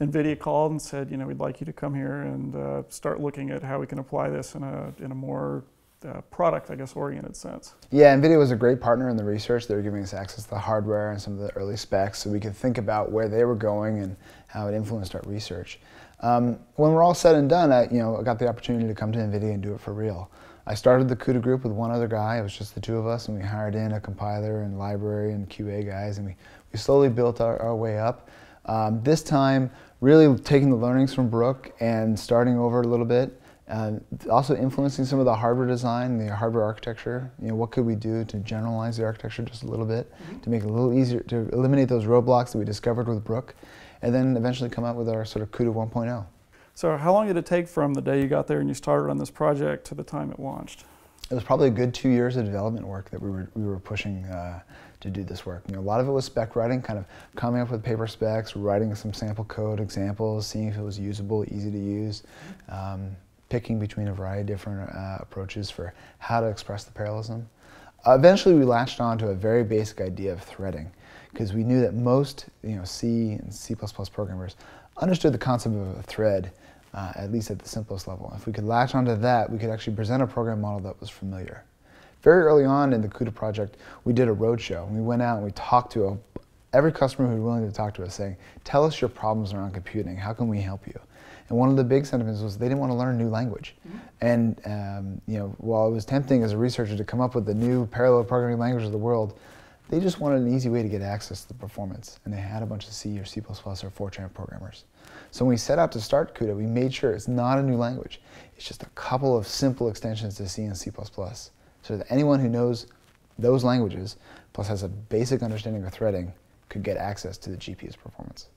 NVIDIA called and said, you know, we'd like you to come here and uh, start looking at how we can apply this in a, in a more uh, product, I guess, oriented sense. Yeah, NVIDIA was a great partner in the research. They were giving us access to the hardware and some of the early specs so we could think about where they were going and how it influenced our research. Um, when we're all said and done, I, you know, I got the opportunity to come to NVIDIA and do it for real. I started the CUDA group with one other guy. It was just the two of us, and we hired in a compiler and library and QA guys, and we, we slowly built our, our way up. Um, this time, really taking the learnings from Brook and starting over a little bit. Uh, also influencing some of the hardware design, the hardware architecture. You know, what could we do to generalize the architecture just a little bit, mm -hmm. to make it a little easier, to eliminate those roadblocks that we discovered with Brook, and then eventually come out with our sort of CUDA 1.0. So how long did it take from the day you got there and you started on this project to the time it launched? It was probably a good two years of development work that we were, we were pushing uh, to do this work. You know, a lot of it was spec writing, kind of coming up with paper specs, writing some sample code examples, seeing if it was usable, easy to use, um, picking between a variety of different uh, approaches for how to express the parallelism. Uh, eventually, we latched on to a very basic idea of threading because we knew that most you know, C and C++ programmers understood the concept of a thread, uh, at least at the simplest level. If we could latch onto that, we could actually present a program model that was familiar. Very early on in the CUDA project, we did a roadshow. We went out and we talked to a, every customer who was willing to talk to us saying, tell us your problems around computing. How can we help you? And one of the big sentiments was they didn't want to learn a new language. Mm -hmm. And um, you know, while it was tempting as a researcher to come up with the new parallel programming language of the world, they just wanted an easy way to get access to the performance. And they had a bunch of C or C++ or Fortran programmers. So when we set out to start CUDA, we made sure it's not a new language. It's just a couple of simple extensions to C and C++ so that anyone who knows those languages plus has a basic understanding of threading could get access to the GPU's performance.